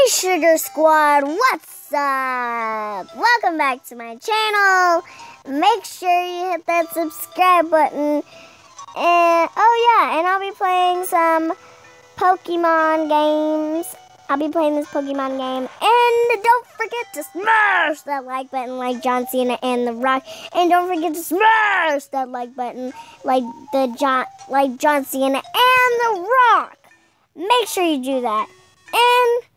Hey Sugar Squad, what's up? Welcome back to my channel. Make sure you hit that subscribe button. And oh yeah, and I'll be playing some Pokemon games. I'll be playing this Pokemon game. And don't forget to smash that like button like John Cena and The Rock. And don't forget to smash that like button like the John like John Cena and The Rock. Make sure you do that. And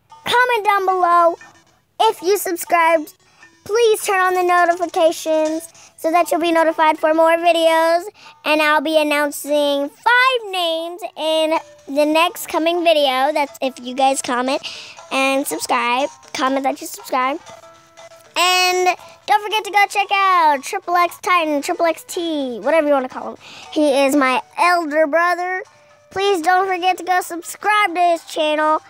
comment down below if you subscribed. Please turn on the notifications so that you'll be notified for more videos. And I'll be announcing five names in the next coming video. That's if you guys comment and subscribe. Comment that you subscribe. And don't forget to go check out Triple X Titan, Triple X T, whatever you want to call him. He is my elder brother. Please don't forget to go subscribe to his channel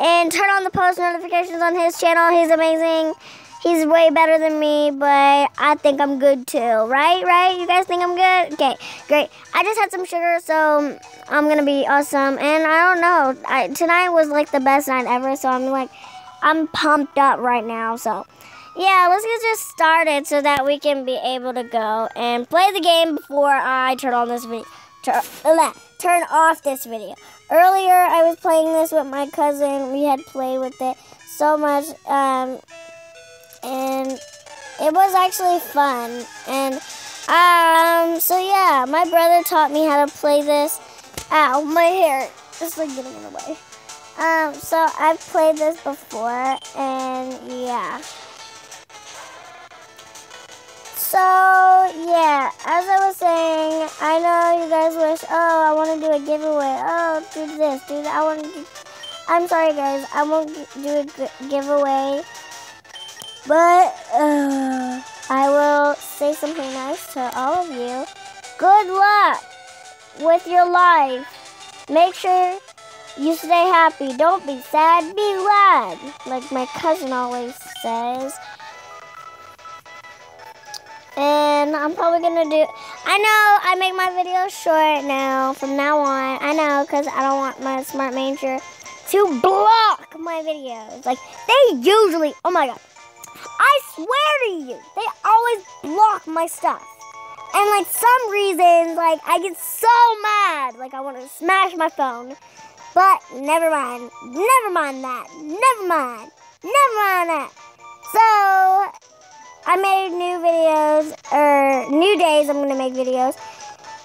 and turn on the post notifications on his channel. He's amazing. He's way better than me, but I think I'm good too. Right? Right? You guys think I'm good? Okay, great. I just had some sugar, so I'm gonna be awesome. And I don't know. I, tonight was like the best night ever, so I'm like, I'm pumped up right now. So, yeah, let's get just started so that we can be able to go and play the game before I turn on this video. Turn, turn off this video. Earlier, I was playing this with my cousin. We had played with it so much. Um, and it was actually fun. And um, so yeah, my brother taught me how to play this. Ow, my hair is like getting in the way. Um, so I've played this before, and yeah. So yeah, as I was saying, I know you guys wish, oh, I want to do a giveaway. Oh, do this, do that. I want to. Do, I'm sorry, guys. I won't do a giveaway but uh, I will say something nice to all of you. Good luck with your life. Make sure you stay happy. Don't be sad, be glad. Like my cousin always says. And I'm probably going to do... I know I make my videos short now, from now on. I know, because I don't want my Smart Manger to block my videos. Like, they usually... Oh, my God. I swear to you, they always block my stuff. And like some reasons, like I get so mad, like I want to smash my phone. But never mind, never mind that, never mind, never mind that. So I made new videos, or new days. I'm gonna make videos.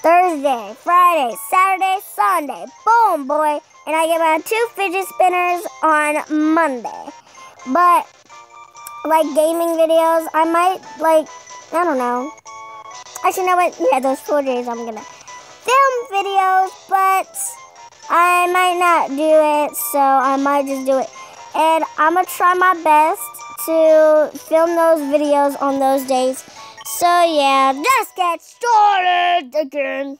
Thursday, Friday, Saturday, Sunday. Boom, boy. And I get my two fidget spinners on Monday. But like gaming videos. I might like I don't know. Actually, know what? Yeah, those four days I'm gonna film videos, but I might not do it, so I might just do it. And I'm gonna try my best to film those videos on those days. So yeah, let's get started again.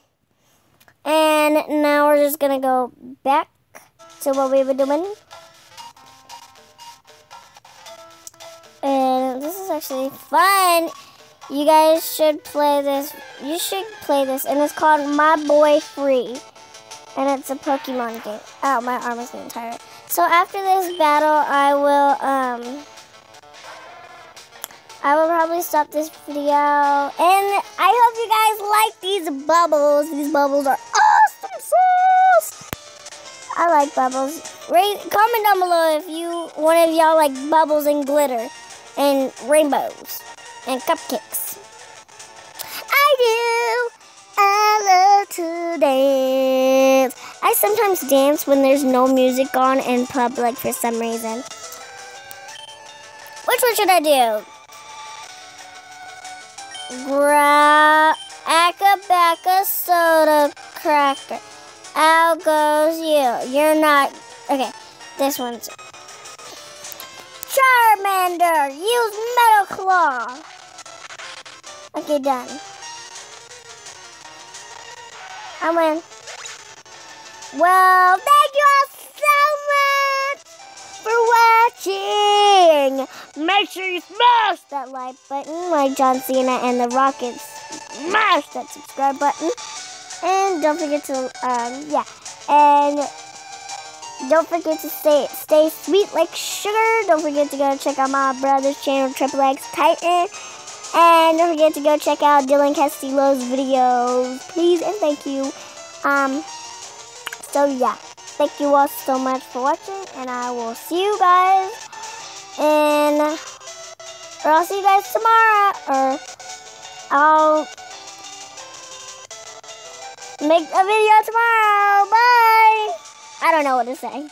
And now we're just gonna go back to what we were doing. And this is actually fun. You guys should play this. You should play this. And it's called My Boy Free. And it's a Pokemon game. Oh, my arm is getting tired. So after this battle, I will, um... Probably stop this video. And I hope you guys like these bubbles. These bubbles are awesome sauce. I like bubbles. Rate, comment down below if you one of y'all like bubbles and glitter and rainbows and cupcakes. I do. I love to dance. I sometimes dance when there's no music on in public for some reason. Which one should I do? Gra Acabacca soda cracker. Out goes you. You're not. Okay, this one's Charmander, use Metal Claw. Okay, done. I win. Well, thank you all so much for watching. Make sure you smash that like button like John Cena and the Rockets. Smash that subscribe button. And don't forget to, um, yeah. And don't forget to stay stay sweet like sugar. Don't forget to go check out my brother's channel, Triple X Titan. And don't forget to go check out Dylan Castillo's videos. Please and thank you. Um, so yeah. Thank you all so much for watching. And I will see you guys. And, or I'll see you guys tomorrow. Or I'll make a video tomorrow. Bye. I don't know what to say.